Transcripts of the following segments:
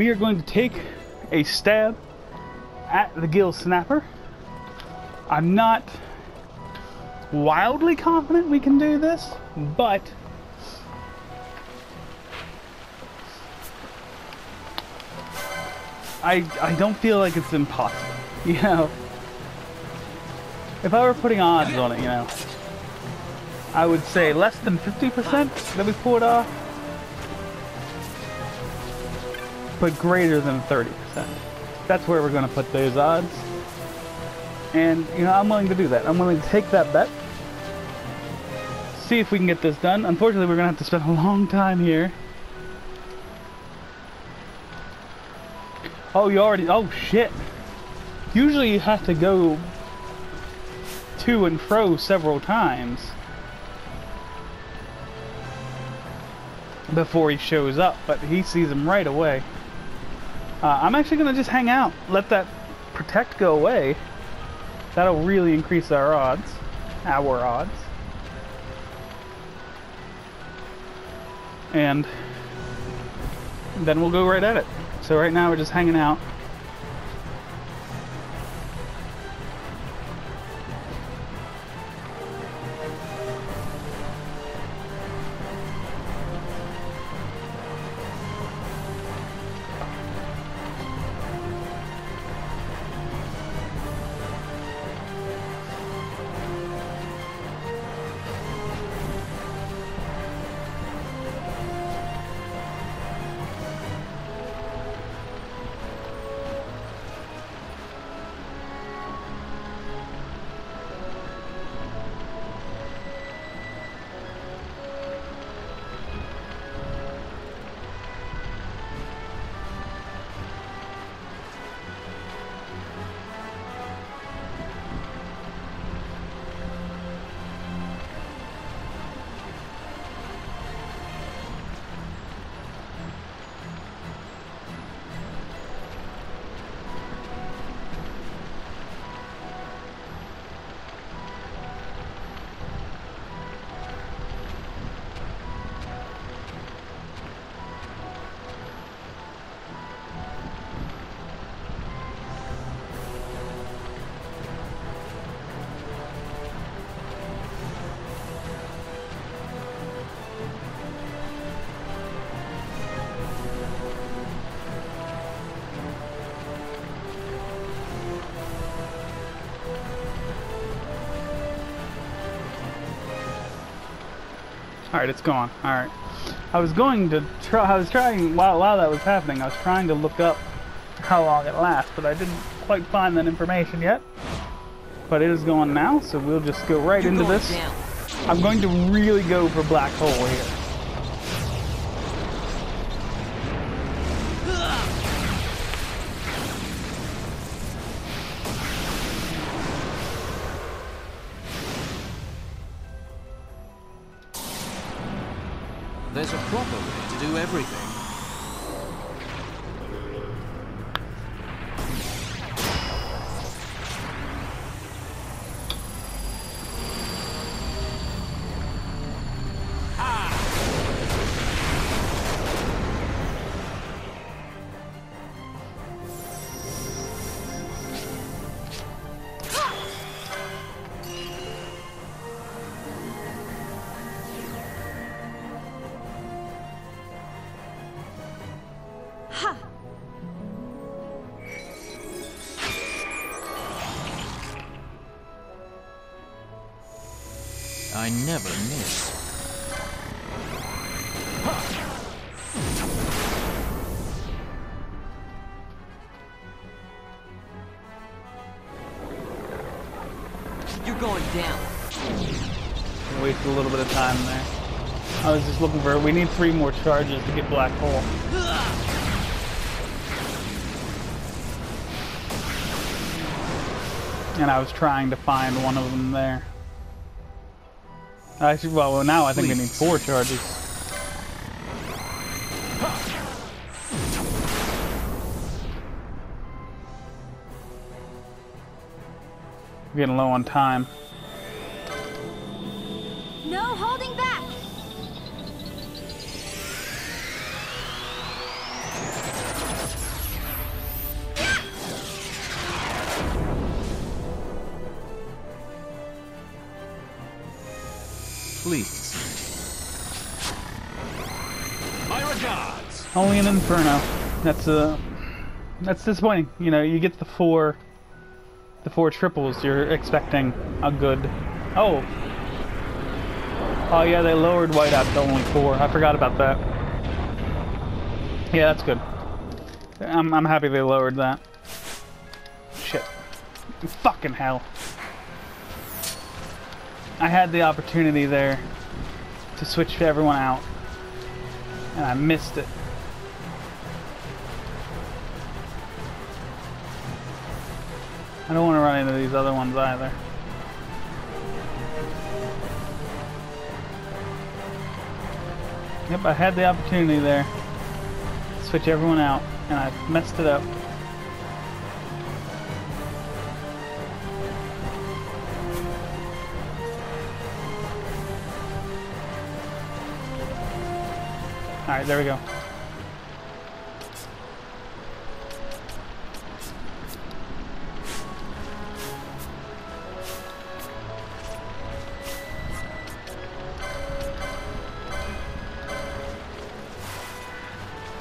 we are going to take a stab at the Gil Snapper. I'm not wildly confident we can do this, but I I don't feel like it's impossible. You know, if I were putting odds on it, you know, I would say less than 50% that we pull it off, but greater than 30%. That's where we're going to put those odds. And, you know, I'm willing to do that. I'm willing to take that bet. See if we can get this done. Unfortunately, we're going to have to spend a long time here. Oh, you already... Oh, shit. Usually you have to go to and fro several times before he shows up, but he sees him right away. Uh, I'm actually going to just hang out, let that protect go away. That'll really increase our odds, our odds. And then we'll go right at it. So right now we're just hanging out. Alright, it's gone. Alright. I was going to try, I was trying, while, while that was happening, I was trying to look up how long it lasts, but I didn't quite find that information yet. But it is gone now, so we'll just go right You're into this. down. I'm going to really go for black hole here. Never miss. You're going down. Waste a little bit of time there. I was just looking for, we need three more charges to get black hole. And I was trying to find one of them there. Actually, well, well, now I think we need four charges. We're getting low on time. No holding back. Only an inferno. That's uh, that's disappointing. You know, you get the four, the four triples. You're expecting a good. Oh. Oh yeah, they lowered whiteout to only four. I forgot about that. Yeah, that's good. I'm I'm happy they lowered that. Shit. Fucking hell. I had the opportunity there to switch everyone out, and I missed it. I don't want to run into these other ones either. Yep, I had the opportunity there. Switch everyone out, and I messed it up. Alright, there we go.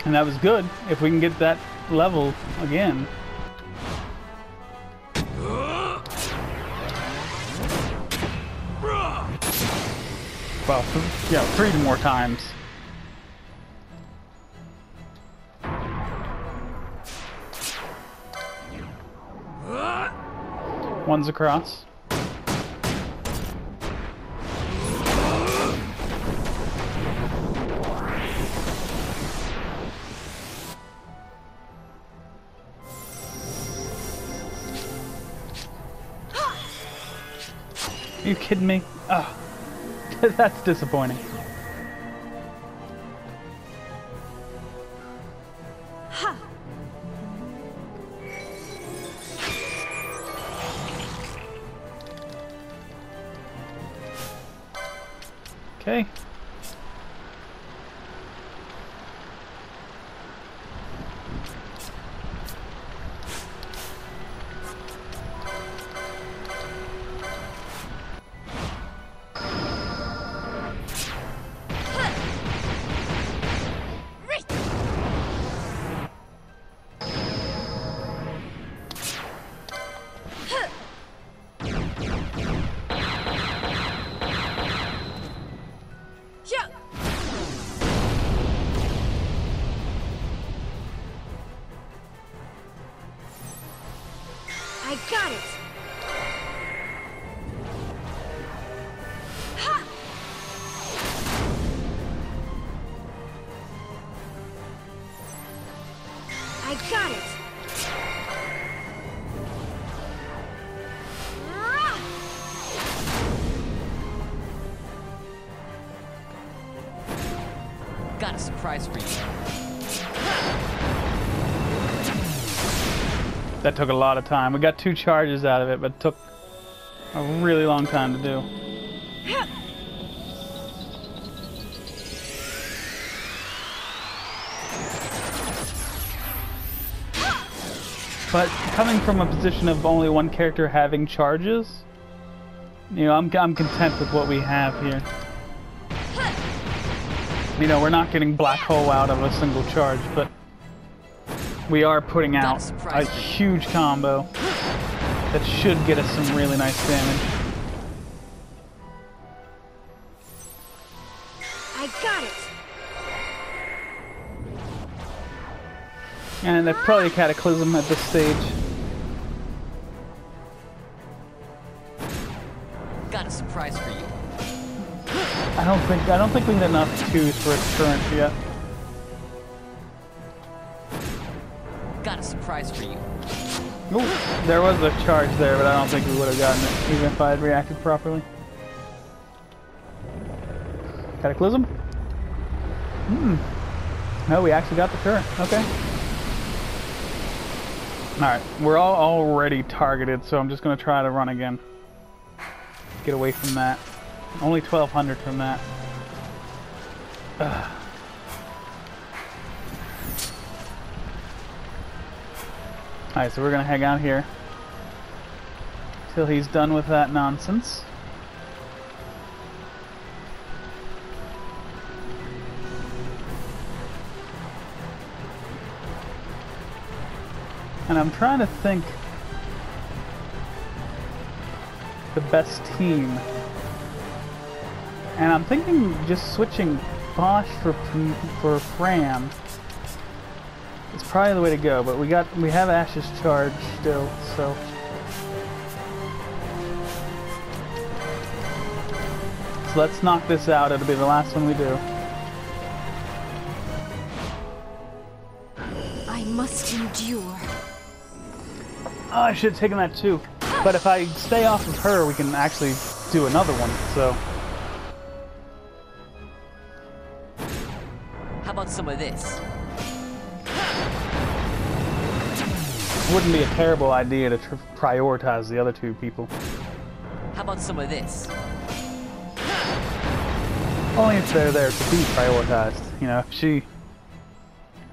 And that was good. If we can get that level again. Well, yeah, three more times. One's across. Kidding me? Oh, that's disappointing. For you. That took a lot of time. We got two charges out of it, but it took a really long time to do. But coming from a position of only one character having charges, you know, I'm, I'm content with what we have here. You know, we're not getting black hole out of a single charge, but we are putting out a surprise for you. huge combo that should get us some really nice damage. I got it. And that's probably a cataclysm at this stage. Got a surprise for you. I don't think I don't think we get enough twos for its current yet. Got a surprise for you. Ooh, there was a charge there, but I don't think we would have gotten it, even if I had reacted properly. Cataclysm? Hmm. No, we actually got the current. Okay. Alright, we're all already targeted, so I'm just going to try to run again. Get away from that. Only 1,200 from that. Ugh. Alright, so we're going to hang out here till he's done with that nonsense. And I'm trying to think the best team and I'm thinking just switching Basch for for Fran is probably the way to go. But we got we have Ashe's charge still, so. So let's knock this out. It'll be the last one we do. I must endure. Oh, I should have taken that too. But if I stay off of her, we can actually do another one. So some of this? wouldn't be a terrible idea to tr- prioritize the other two people. How about some of this? Only if they're there to be prioritized. You know, if she,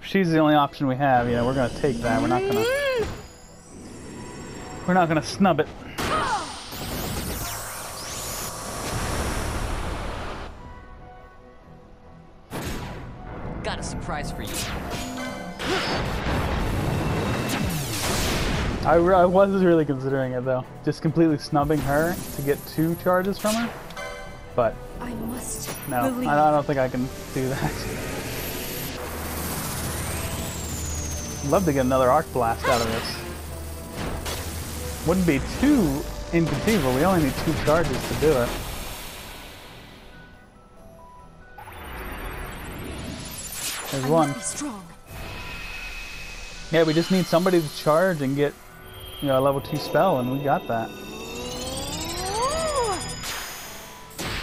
if she's the only option we have. You know, we're gonna take that. We're not gonna, we're not gonna snub it. Surprise for you. I, re- I was really considering it though, just completely snubbing her to get two charges from her. But I must no, believe. I, I don't think I can do that. I'd love to get another arc blast out of this. Wouldn't be too inconceivable. We only need two charges to do it. There's one. must be strong. Yeah, we just need somebody to charge and get, you know, a level two spell, and we got that.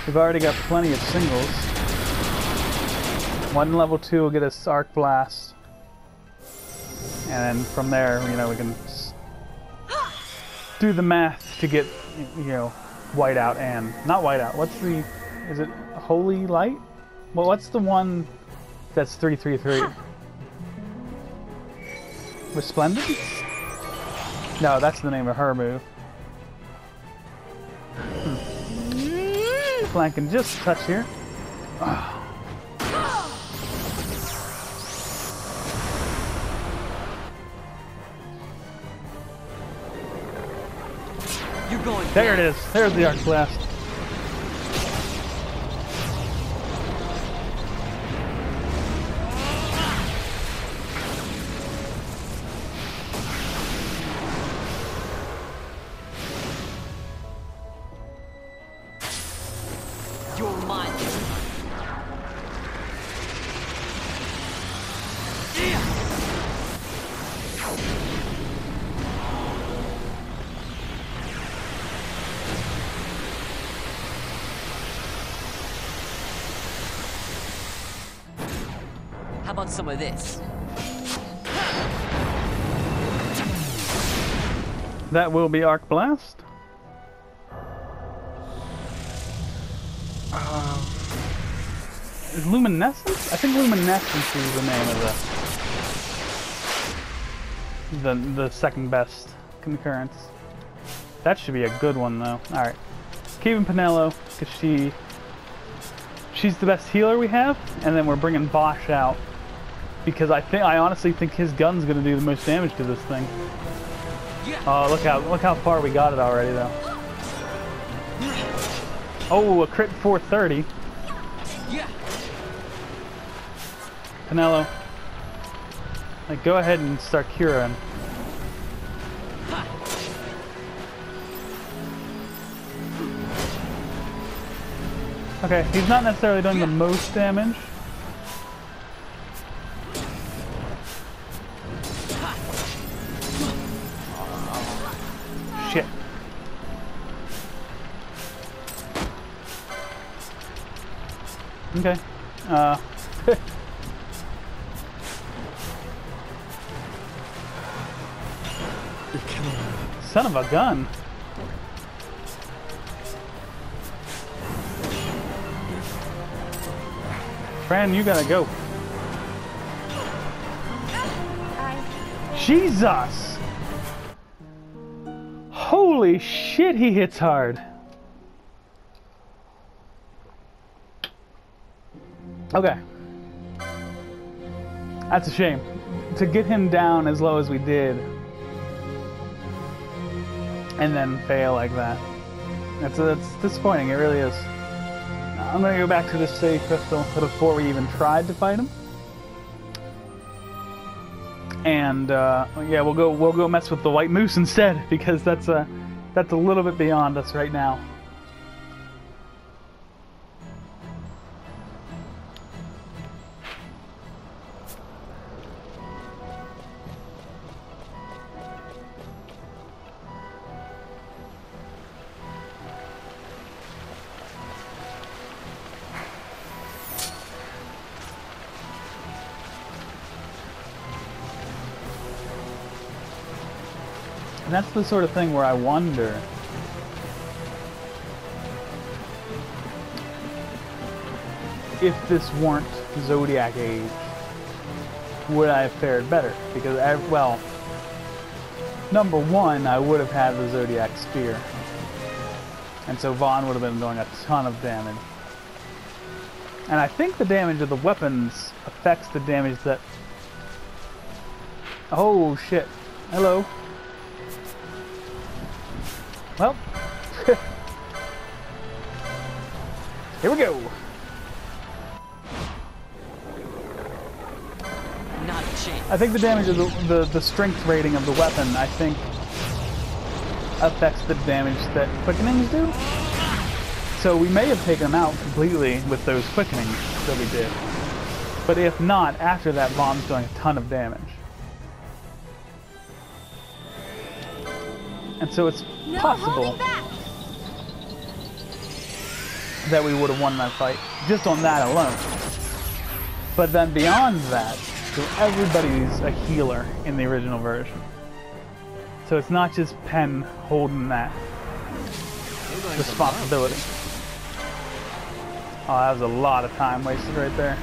We've already got plenty of singles. One level two will get us arc blast, and then from there, you know, we can do the math to get, you know, whiteout and not whiteout. What's the? Is it holy light? Well, what's the one that's three three three? Resplendence? No, that's the name of her move. Hmm. Flanking just a touch here. You're going There it is. There's the arc blast. Some of this? That will be arc blast. Um, is luminescence? I think luminescence is the name of the the the second best concurrence. That should be a good one though. All right, keeping Penelo because she she's the best healer we have, and then we're bringing Basch out because I think I honestly think his gun's gonna do the most damage to this thing. Oh, look how look how far we got it already though. Oh, a crit 430. Yeah. Penelo. Like, go ahead and start curing. Okay, he's not necessarily doing the most damage. Uh. Son of a gun. Fran, you gotta go. Jesus! Holy shit, he hits hard. Okay. That's a shame. To get him down as low as we did and then fail like that. That's that's disappointing. It really is. I'm gonna go back to the city crystal before we even tried to fight him. And uh, yeah, we'll go we'll go mess with the White Mousse instead because that's a that's a little bit beyond us right now. The sort of thing where I wonder if this weren't Zodiac Age, would I have fared better? Because, I, well, number one, I would have had the Zodiac Spear. And so Vaan would have been doing a ton of damage. And I think the damage of the weapons affects the damage that... Oh, shit. Hello. Well, here we go. Not a chance. I think the damage of the, the, the strength rating of the weapon, I think, affects the damage that quickenings do. So we may have taken them out completely with those quickenings that we did. But if not, after that, bomb's doing a ton of damage. And so it's No possible that we would have won that fight just on that alone. But then beyond that, so everybody's a healer in the original version. So it's not just Penn holding that You're going to responsibility. Oh, that was a lot of time wasted right there.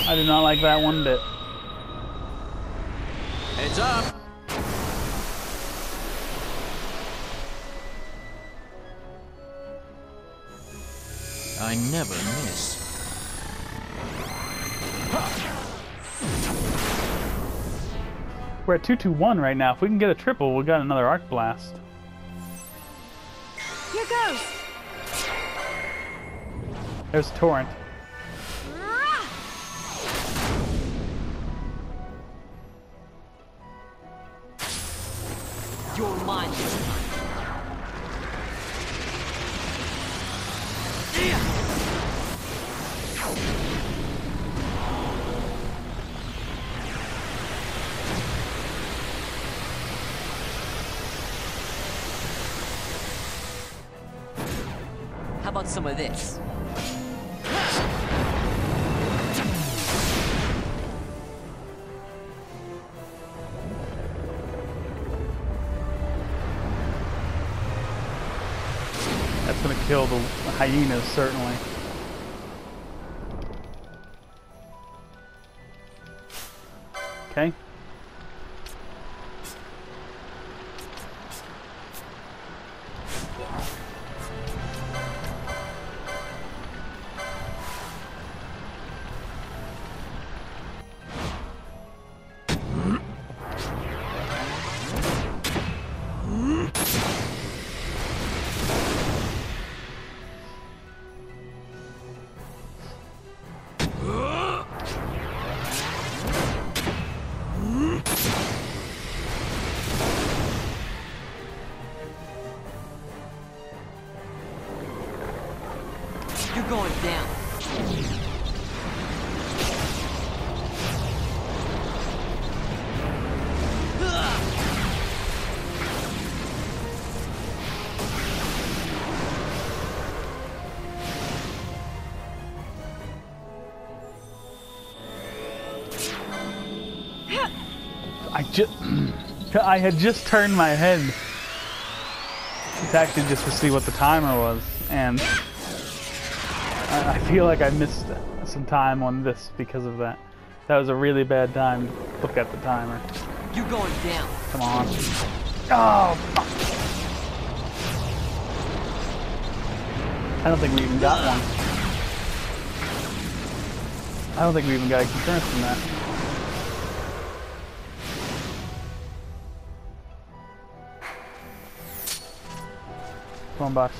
I do not like that one bit. love. Heads up. I never miss. We're at 221 right now. If we can get a triple, we got another arc blast. Here goes. There's Torrent. You're mine some of this? That's gonna kill the hyenas, certainly. Okay. I had just turned my head to actually just to see what the timer was, and I, I feel like I missed some time on this because of that. That was a really bad time to look at the timer. You're going down. Come on. Oh, fuck. I don't think we even got one. I don't think we even got a concurrence from that. Come on, box.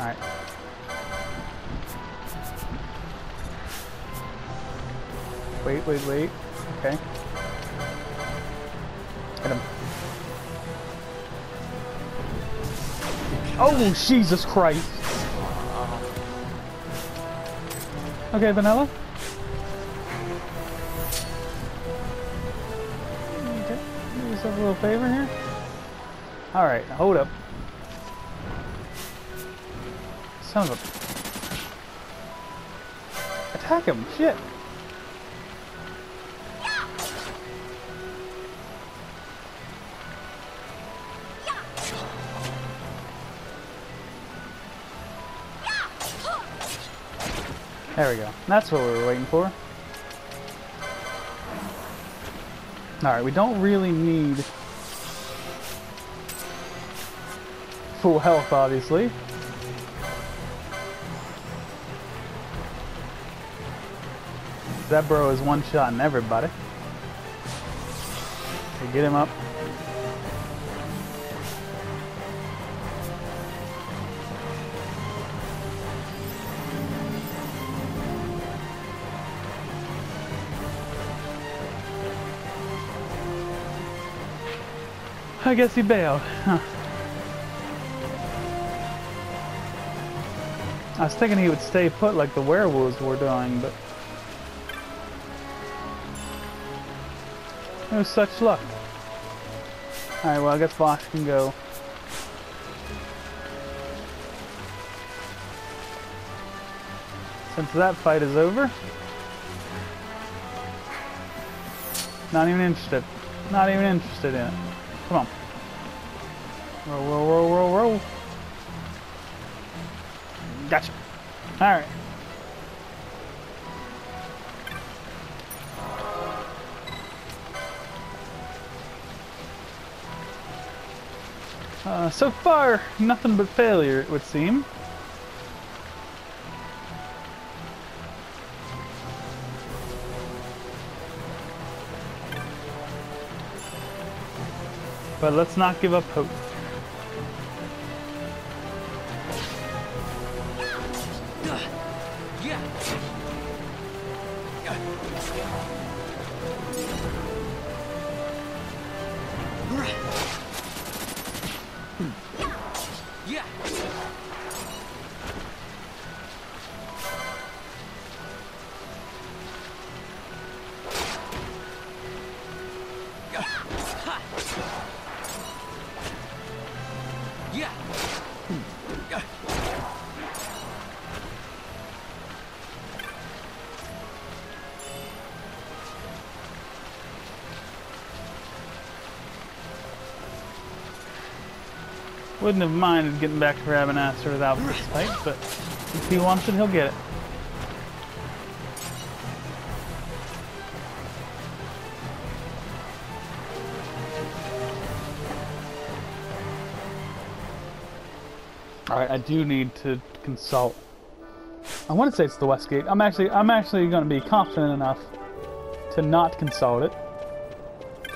Alright. Wait, wait, wait. Okay. Hit him. Oh, Jesus Christ! Okay, Vanilla. Okay, do yourself a little favor here. Alright, hold up. Son of a... Attack him, shit! There we go. That's what we were waiting for. Alright, we don't really need full health, obviously. That bro is one shot and everybody. Okay, get him up. I guess he bailed. Huh. I was thinking he would stay put like the werewolves were doing, but... Was such luck. Alright, well I guess Basch can go. Since that fight is over. Not even interested. Not even interested in it. Come on. Gotcha. Alright. Uh, so far, nothing but failure, it would seem. But let's not give up hope. Wouldn't have minded getting back to Rabanastre without this fight, but if he wants it, he'll get it. Alright, I do need to consult. I want to say it's the West Gate. I'm actually I'm actually gonna be confident enough to not consult it.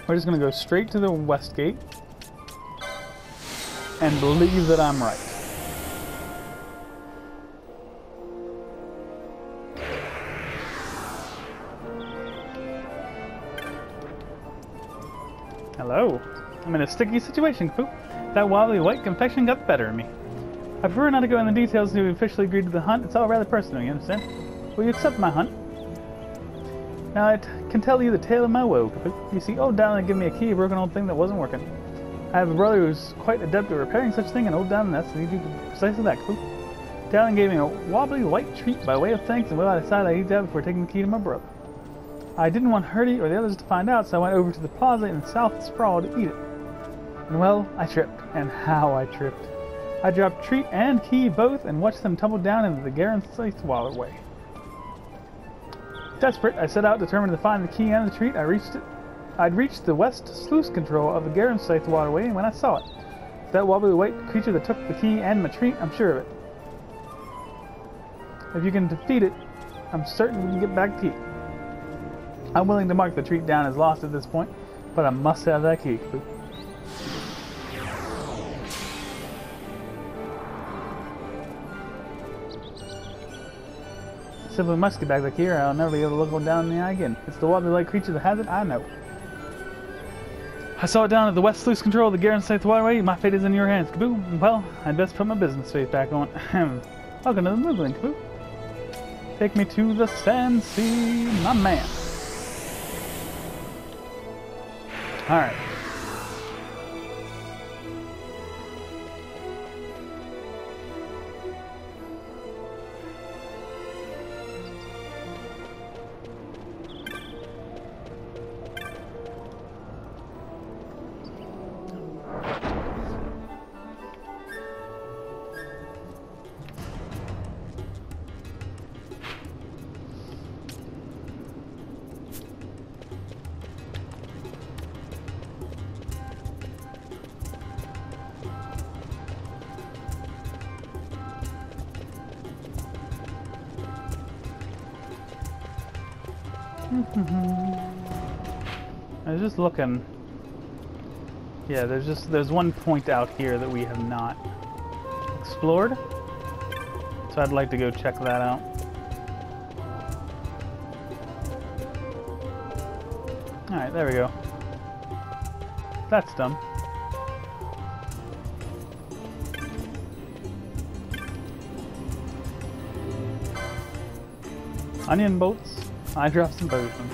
We're just gonna go straight to the West Gate and believe that I'm right. Hello. I'm in a sticky situation. That wobbly white confection got the better of me. I prefer not to go into the details until we officially agreed to the hunt. It's all rather personal, you understand? Will you accept my hunt? Now I can tell you the tale of my woe. You see, old Dowling gave me a key, a broken old thing that wasn't working. I have a brother who's quite adept at repairing such thing, and old Dowling that's and he did precisely that, kupo. Dowling gave me a wobbly white treat by way of thanks, and well, I decided I'd eat that before taking the key to my brother. I didn't want Hurdy or the others to find out, so I went over to the plaza in South Sprawl to eat it. And well, I tripped, and how I tripped. I dropped treat and key both and watched them tumble down into the Garen Slice waterway. Desperate, I set out determined to find the key and the treat. I reached it. I'd reached the west sluice control of the Garamsythe waterway when I saw it. It's that wobbly white creature that took the key and Matrine, I'm sure of it. If you can defeat it, I'm certain we can get back to you. I'm willing to mark the treat down as lost at this point, but I must have that key. Simply must get back the key or I'll never be able to look one down in the eye again. It's the wobbly-like creature that has it, I know. I saw it down at the West Sluice Control of the Garamsythe Waterway. My fate is in your hands, kupo. Well, I'd best put my business face back on. Welcome to the Moogling, kupo. Take me to the Sand Sea, my man. Alright. Mm-hmm. I was just looking. Yeah, there's just there's one point out here that we have not explored. So I'd like to go check that out. Alright, there we go. That's done. Onion boats, eye drops, some potions.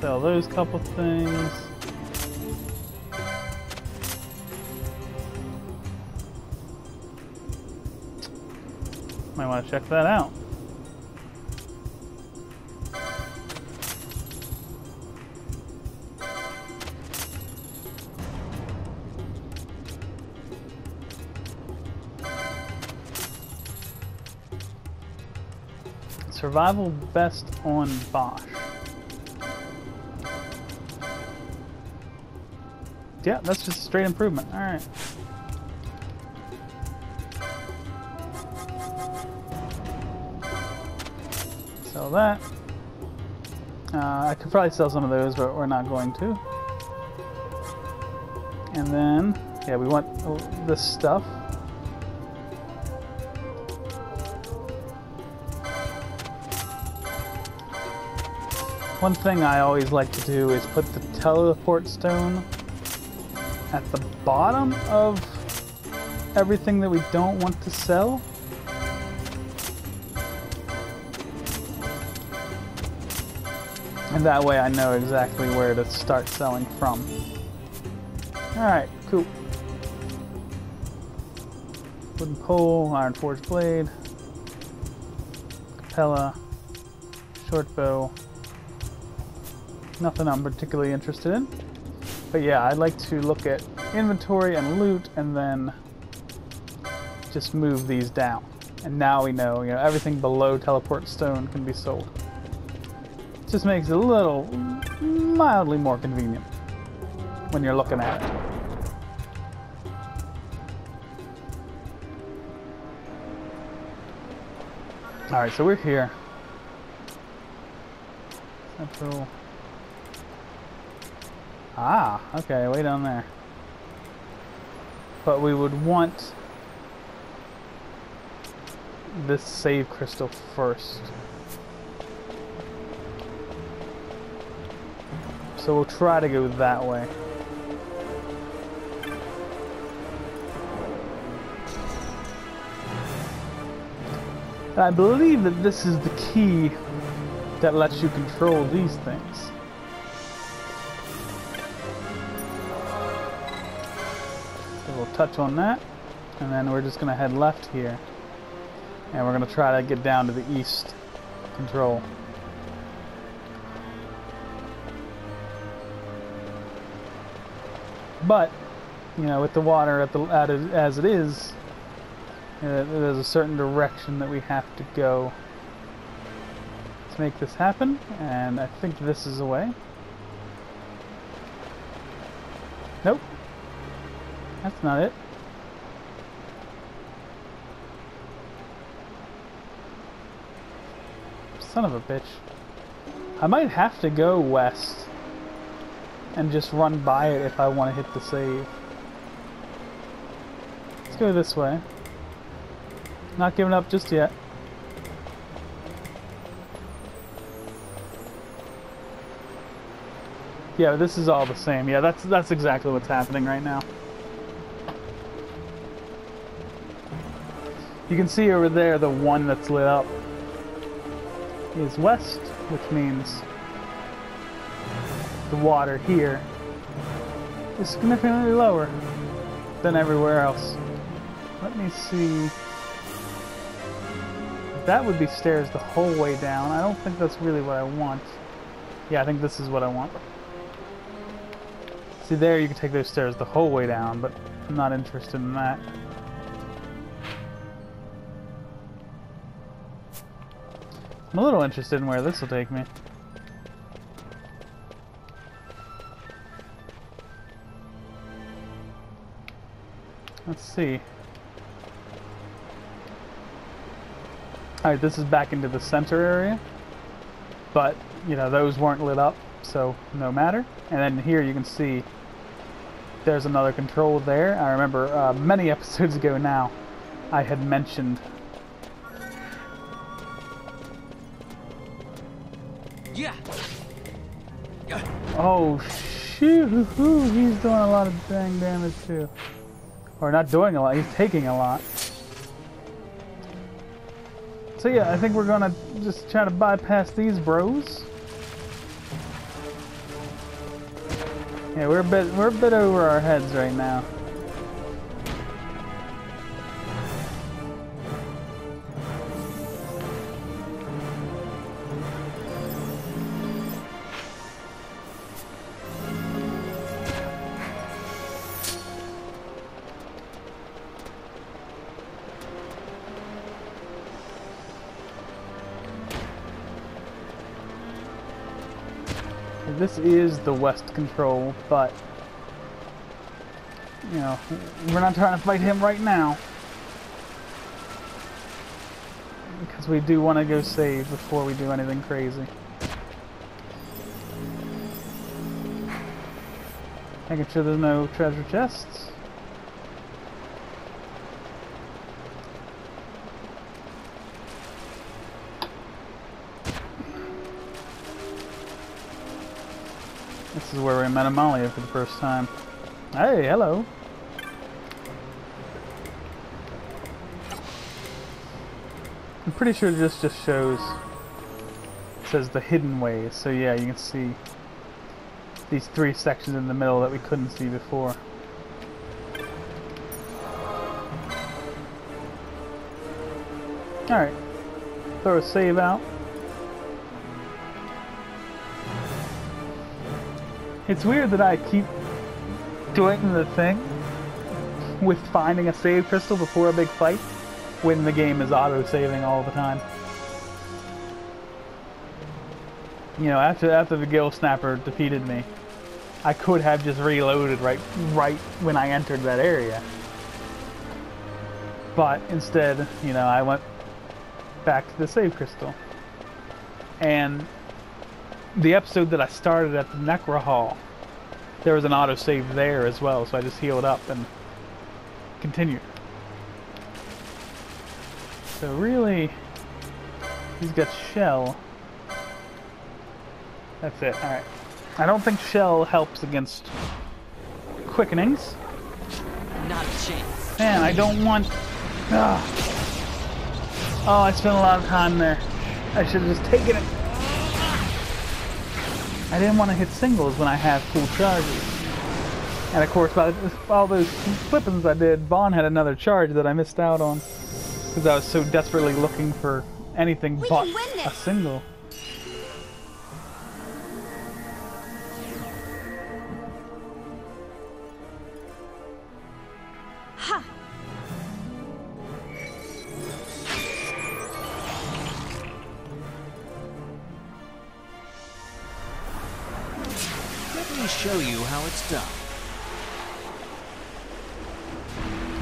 Sell those couple things. Might want to check that out. Survival Vest on Basch. Yeah, that's just straight improvement. Alright. Sell that. Uh, I could probably sell some of those, but we're not going to. And then, yeah, we want this stuff. One thing I always like to do is put the teleport stone at the bottom of everything that we don't want to sell. And that way I know exactly where to start selling from. Alright, cool. Wooden pole, iron forged blade, capella, short bow. Nothing I'm particularly interested in. But yeah, I'd like to look at inventory and loot and then just move these down. And now we know, you know, everything below teleport stone can be sold. Just makes it a little mildly more convenient when you're looking at it. Alright, so we're here. Central. Ah, okay, way down there. But we would want this save crystal first. So we'll try to go that way. And I believe that this is the key that lets you control these things. Touch on that, and then we're just gonna head left here. And we're gonna try to get down to the east control. But, you know, with the water at the at it, as it is, uh, there's a certain direction that we have to go to make this happen, and I think this is the way. Nope. That's not it. Son of a bitch. I might have to go west and just run by it if I want to hit the save. Let's go this way. Not giving up just yet. Yeah, this is all the same. Yeah, that's that's exactly what's happening right now. You can see over there the one that's lit up is west, which means the water here is significantly lower than everywhere else. Let me see. That would be stairs the whole way down. I don't think that's really what I want. Yeah, I think this is what I want. See there, you can take those stairs the whole way down, but I'm not interested in that. I'm a little interested in where this will take me. Let's see. Alright, this is back into the center area. But, you know, those weren't lit up, so no matter. And then here you can see there's another control there. I remember uh, many episodes ago now, I had mentioned Yeah. Oh shoot! He's doing a lot of dang damage too. Or not doing a lot, he's taking a lot. So yeah, I think we're gonna just try to bypass these bros. Yeah, we're a bit we're a bit over our heads right now. This is the west control, but you know, we're not trying to fight him right now. Because we do want to go save before we do anything crazy. Making sure there's no treasure chests. Is where we met Amalia for the first time. Hey, hello. I'm pretty sure this just shows says the hidden ways. So yeah, you can see these three sections in the middle that we couldn't see before. Alright. Throw a save out. It's weird that I keep doing the thing with finding a save crystal before a big fight when the game is auto-saving all the time. You know, after after the Gil Snapper defeated me, I could have just reloaded right right when I entered that area. But instead, you know, I went back to the save crystal. And the episode that I started at the Necro Hall, there was an autosave there as well, so I just healed up and continued. So really, he's got Shell. That's it, alright. I don't think Shell helps against quickenings. Not a chance. Man, I don't want... Ugh. Oh, I spent a lot of time there. I should have just taken it. I didn't want to hit singles when I have full charges. And of course, by all those flippings I did, Vaan had another charge that I missed out on. Because I was so desperately looking for anything We but a single. You how it's done.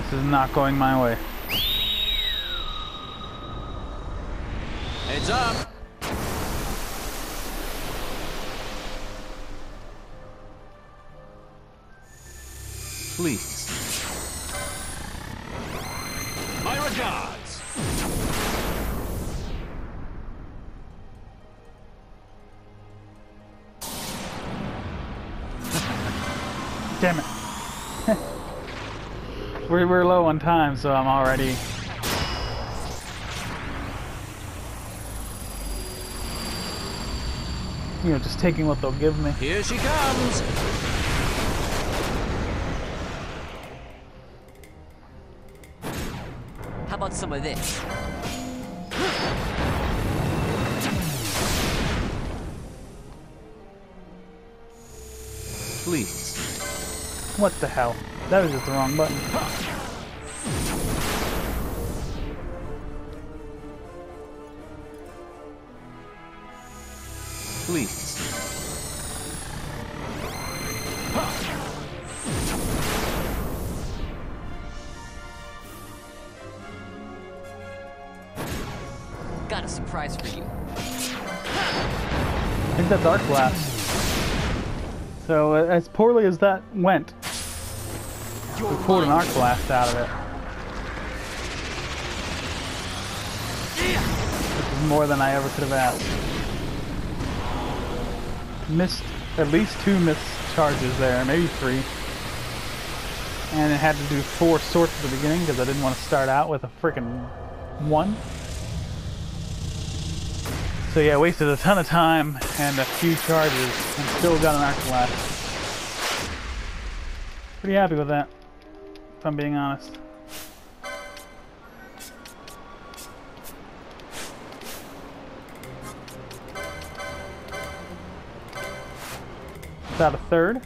This is not going my way. Heads up! Please. Damn it. we're, low on time, so I'm already... You know, just taking what they'll give me. Here she comes. How about some of this? Please. What the hell? That was just the wrong button. Please. Got a surprise for you. I think that's our class. So, uh, as poorly as that went, You're we pulled an. Arc Blast out of it. This is more than I ever could have asked. Missed at least two missed charges there, maybe three. And it had to do four sorts at the beginning because I didn't want to start out with a freaking one. So yeah, wasted a ton of time and a few charges and still got an arc blast. Pretty happy with that, if I'm being honest. About a third.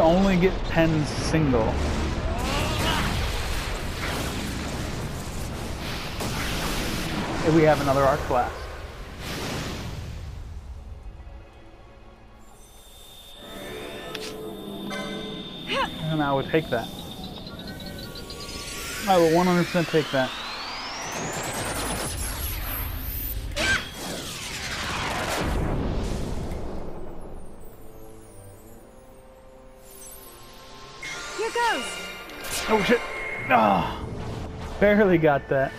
We only get Penn's single, if we have another arc blast. And I would take that. I will 100% take that. Barely got that.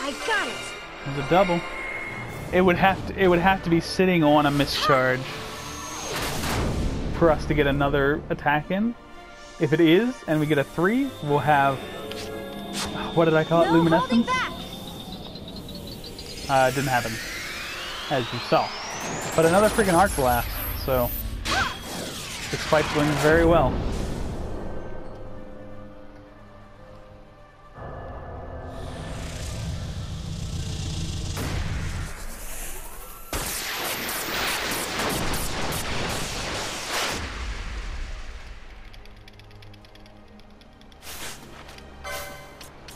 I got it. There's a double. It would have to. It would have to be sitting on a mischarge for us to get another attack in. If it is, and we get a three, we'll have. What did I call it? No holding Luminescence. back. Uh, it didn't happen, as you saw. But another freaking arc blast. So this fight's going very well.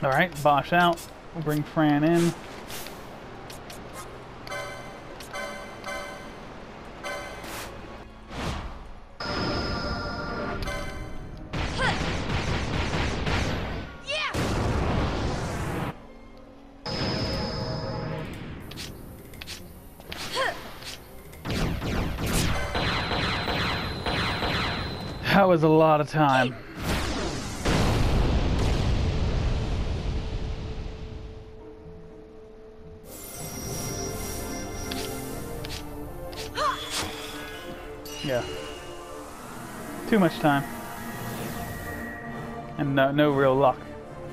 All right, Basch out. We'll bring Fran in. Of time. Yeah. Too much time. And no, no real luck.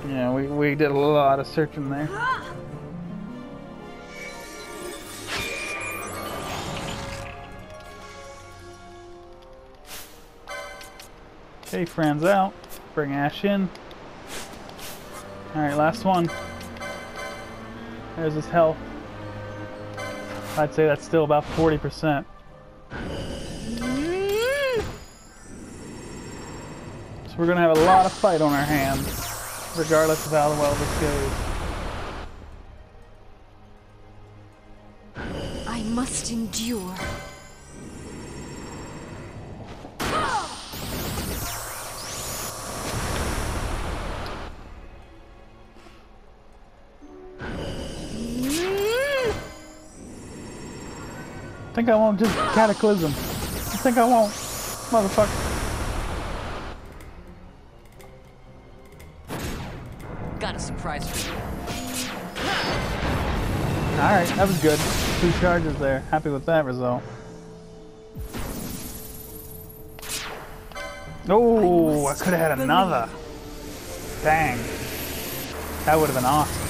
Yeah, we, we did a lot of searching there. Fran's out. Bring Ashe in. Alright, last one. There's his health. I'd say that's still about 40%. Mm. So we're gonna have a lot of fight on our hands, regardless of how well this goes. I must endure. Think I won't just cataclysm. I think I won't. Motherfucker. Got a surprise for you. Alright, that was good. Two charges there. Happy with that result. Oh, I could have had another. Dang. That would have been awesome.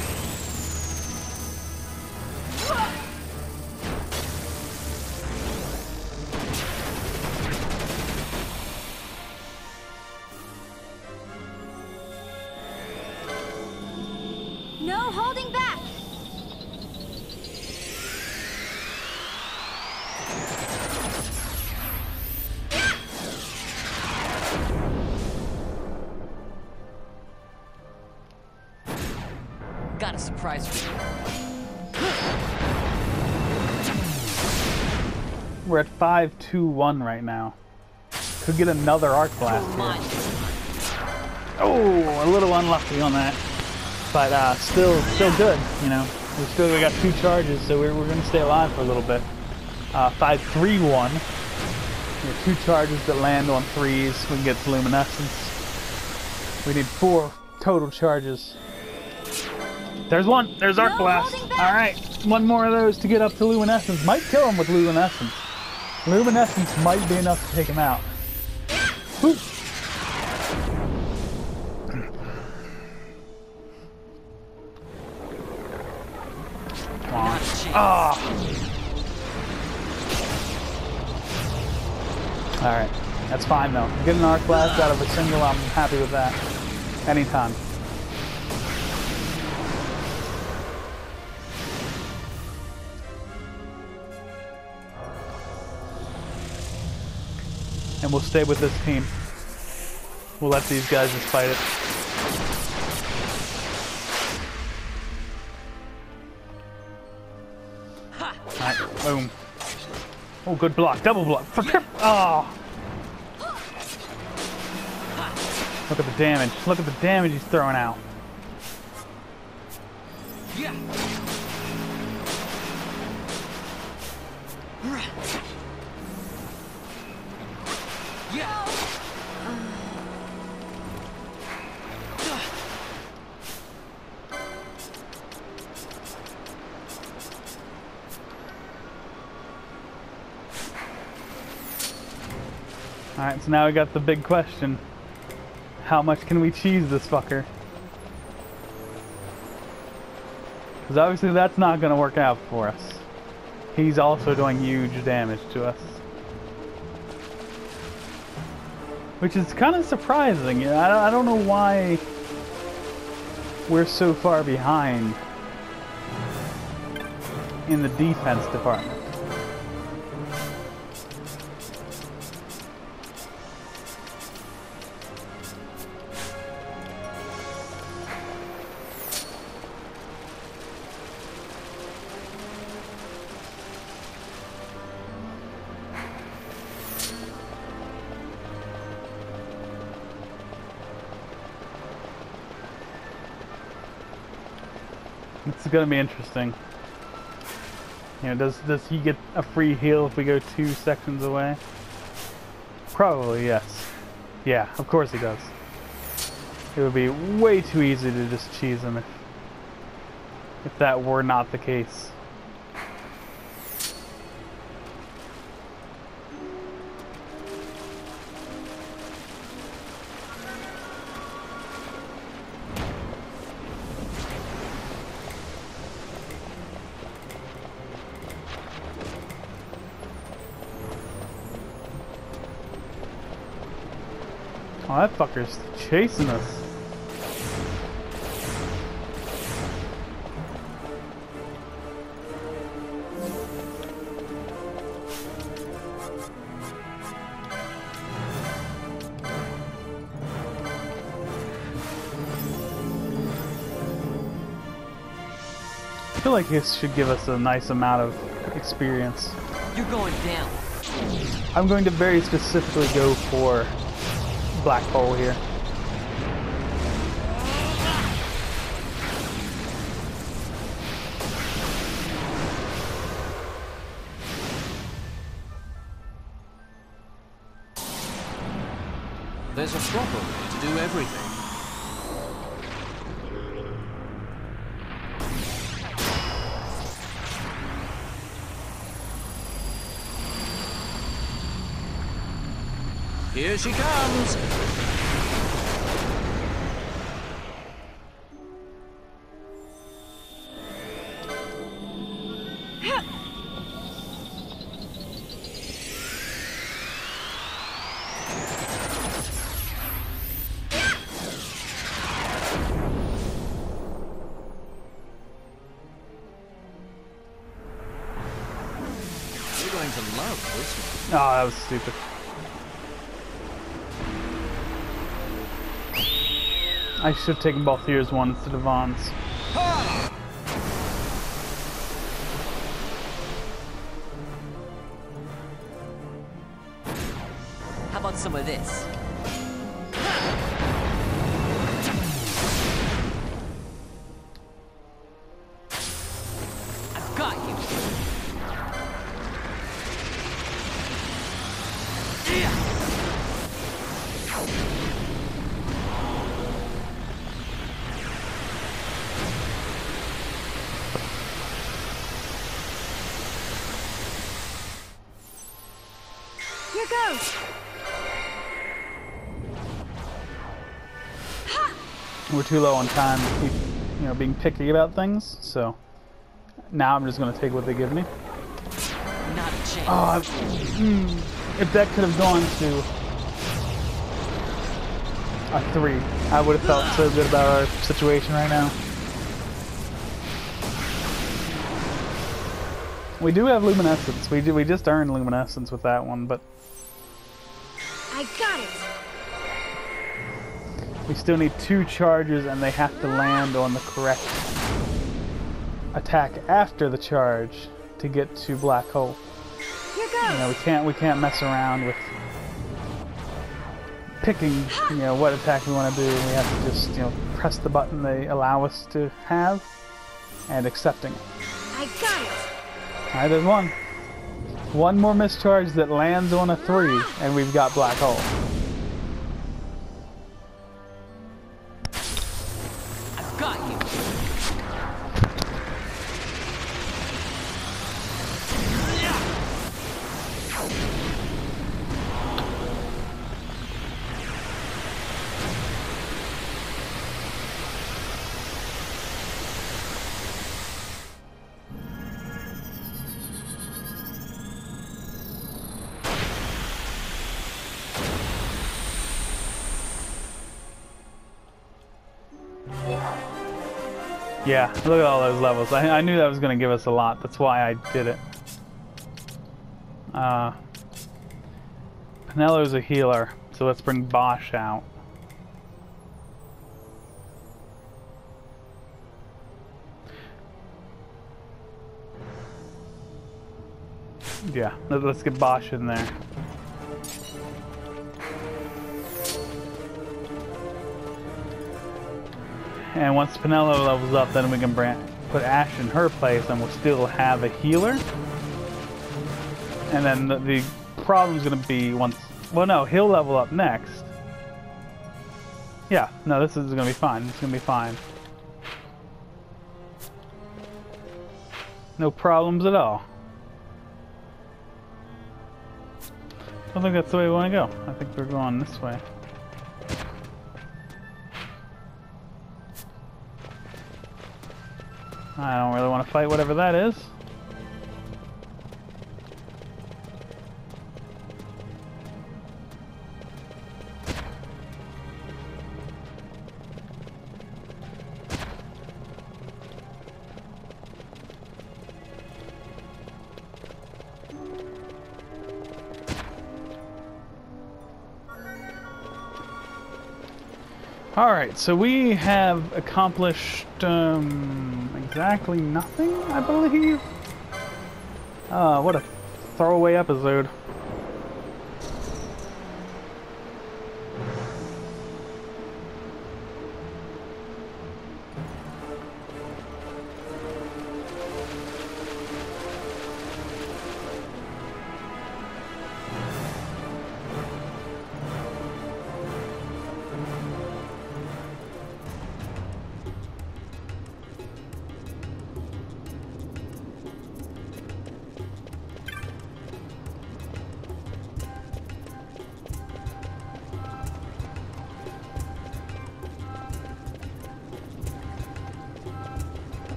5-2-1 right now. Could get another arc blast here. Oh, a little unlucky on that. But uh, still still good, you know. We still we got two charges, so we're, we're going to stay alive for a little bit. Uh, 5-3-1. We have two charges that land on threes. We can get to luminescence. We need four total charges. There's one. There's Arc Blast. All right, one more of those to get up to luminescence. Might kill him with luminescence. Luminescence might be enough to take him out. Come on. Not. Ah. All right, that's fine though. Get an arc blast out of a single. I'm happy with that. Anytime. And we'll stay with this team. We'll let these guys just fight it. Alright, boom. Oh, good block. Double block. Oh. Look at the damage. Look at the damage he's throwing out. Now we got the big question. How much can we cheese this fucker? Because obviously that's not going to work out for us. He's also doing huge damage to us. Which is kind of surprising. I don't know why we're so far behind in the defense department. It's gonna be interesting. You know, does does he get a free heal if we go two sections away? Probably yes. Yeah, of course he does. It would be way too easy to just cheese him if if that were not the case. Oh, that fucker's chasing us. I feel like this should give us a nice amount of experience. You're going down. I'm going to very specifically go for black hole here. There's a way to do everything. Here she comes! Oh, that was stupid. I should have taken both yours one instead of Vaan's. How about some of this? Too low on time to keep, you know, being picky about things, so now I'm just gonna take what they give me. Not a chance. Oh, mm, if that could have gone to a three, I would have felt so good about our situation right now. We do have luminescence. We do. We just earned luminescence with that one, but I got it. We still need two charges, and they have to land on the correct attack after the charge to get to black hole. You know, we can't we can't mess around with picking, you know, what attack we want to do. We have to just, you know, press the button they allow us to have and accepting it. I got it. All right, there's one. One more mischarge that lands on a three, and we've got black hole. Yeah, look at all those levels. I, I knew that was going to give us a lot. That's why I did it. Uh, Penelo's a healer, so let's bring Basch out. Yeah, let- let's get Basch in there. And once Penelo levels up, then we can put Ashe in her place, and we'll still have a healer. And then the, the problem's gonna be once. Well, no, he'll level up next. Yeah, no, this is gonna be fine. It's gonna be fine. No problems at all. I don't think that's the way we want to go. I think we're going this way. I don't really want to fight whatever that is. Alright, so we have accomplished um, exactly nothing, I believe. Uh, what a throwaway episode.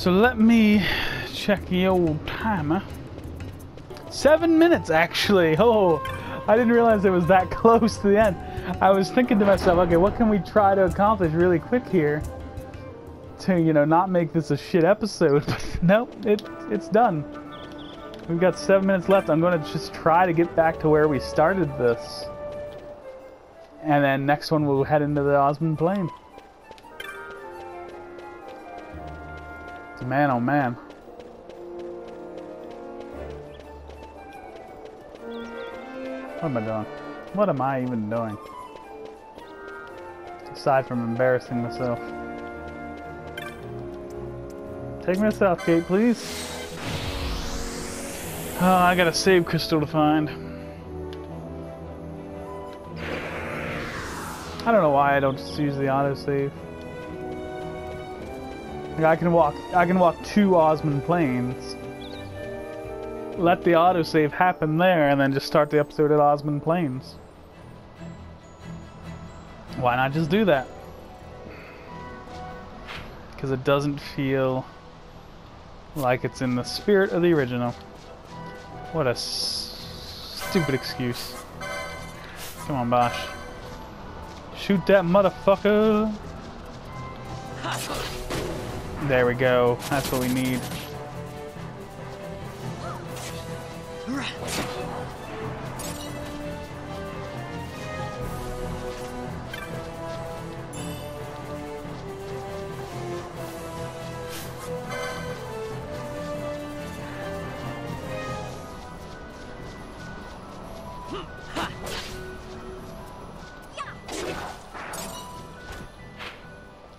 So let me check the old timer. Seven minutes, actually. Oh, I didn't realize it was that close to the end. I was thinking to myself, okay, what can we try to accomplish really quick here to, you know, not make this a shit episode? But nope, it, it's done. We've got seven minutes left. I'm going to just try to get back to where we started this. And then next one we'll head into the Ozmone Plain. Man, oh man. What am I doing? What am I even doing? Aside from embarrassing myself. Take me to Southgate, please. Oh, I got a save crystal to find. I don't know why I don't just use the autosave. I can walk I can walk two Ozmone Plains. Let the autosave happen there and then just start the episode at Ozmone Plains. Why not just do that? Because it doesn't feel like it's in the spirit of the original. What a stupid excuse. Come on, Basch. Shoot that motherfucker! There we go. That's what we need.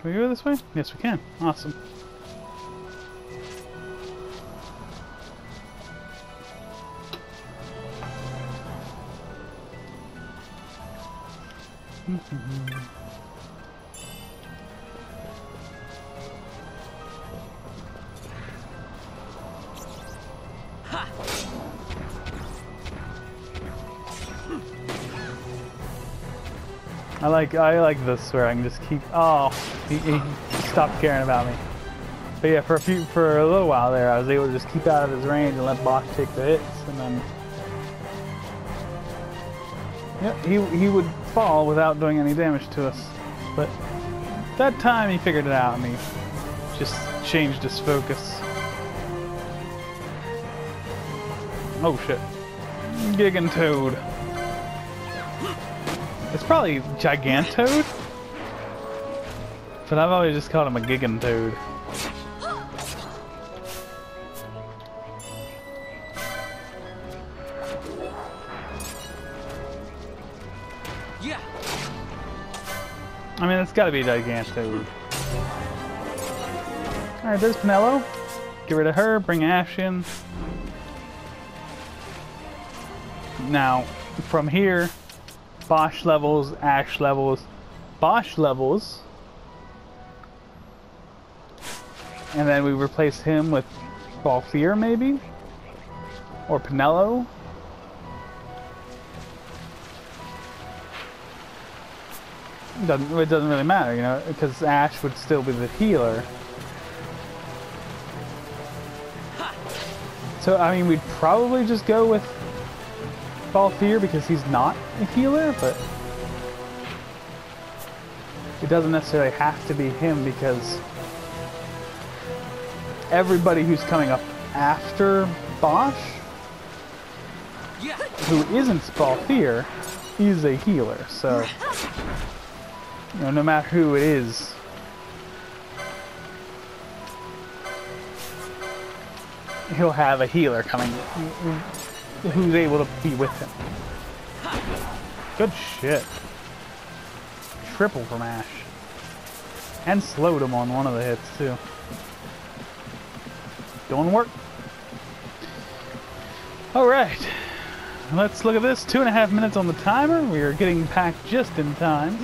Can we go this way? Yes, we can. Awesome. I like I like this where I can just keep. Oh, he, he stopped caring about me. But yeah, for a few for a little while there, I was able to just keep out of his range and let Basch take the hits, and then yeah, he he would fall without doing any damage to us. But that time he figured it out and he just changed his focus. Oh shit, Gigantoad. It's probably Gigantoad, but I've always just called him a Gigantoad. Yeah. I mean, it's got to be Gigantoad. Alright, there's Penelo. Get rid of her, bring Ashe in. Now, from here, Basch levels, Ashe levels, Basch levels. And then we replace him with Balthier, maybe? Or Penelo? Doesn't, it doesn't really matter, you know, because Ashe would still be the healer. So, I mean, we'd probably just go with Balthier because he's not a healer, but it doesn't necessarily have to be him because everybody who's coming up after Basch who isn't Balthier is a healer, so you know, no matter who it is, he'll have a healer coming who's able to be with him. Good shit. Triple from Ashe. And slowed him on one of the hits, too. Don't work. Alright. Let's look at this. Two and a half minutes on the timer. We are getting packed just in time.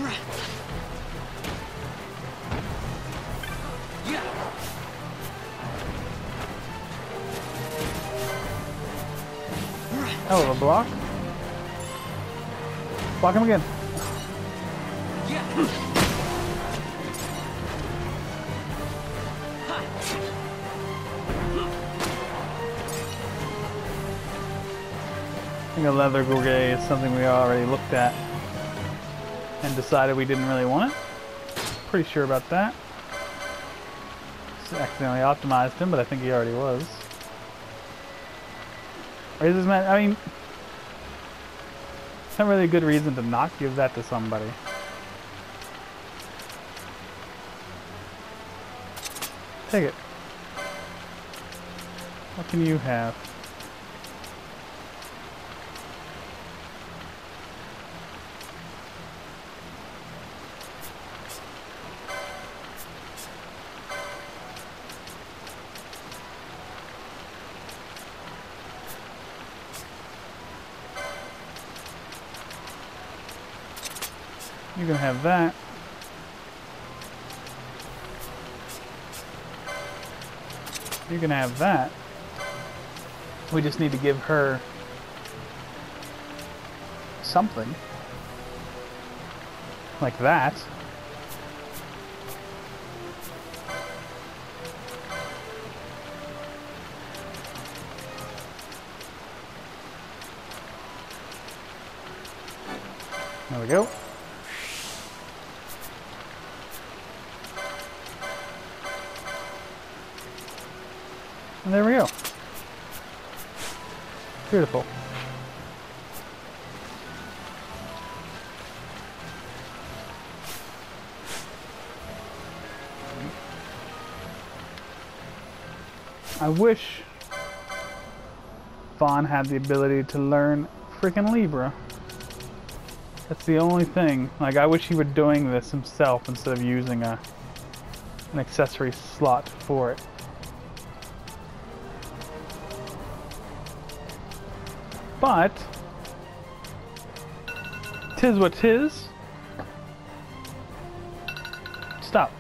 Block. Block him again. Yeah. I think a leather gorget is something we already looked at and decided we didn't really want it. Pretty sure about that. Just accidentally optimized him, but I think he already was. Raises man, I mean, not really a good reason to not give that to somebody. Take it. What can you have? You can have that. You can have that. We just need to give her something. Like that. There we go. And there we go. Beautiful. I wish Vaan had the ability to learn freaking Libra. That's the only thing. Like, I wish he were doing this himself instead of using a an accessory slot for it. But tis what tis. Stop.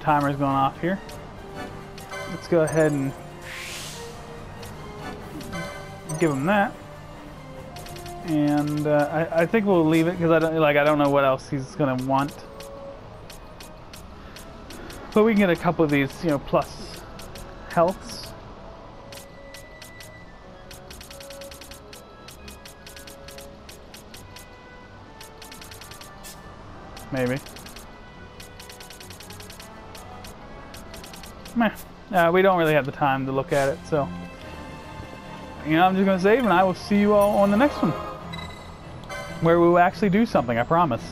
Timer's going off here. Let's go ahead and give him that. And uh, I, I think we'll leave it because I don't like I don't know what else he's gonna want. But we can get a couple of these, you know, plus healths. Maybe. Meh. Uh, we don't really have the time to look at it, so. You know, I'm just gonna save, and I will see you all on the next one. Where we will actually do something, I promise.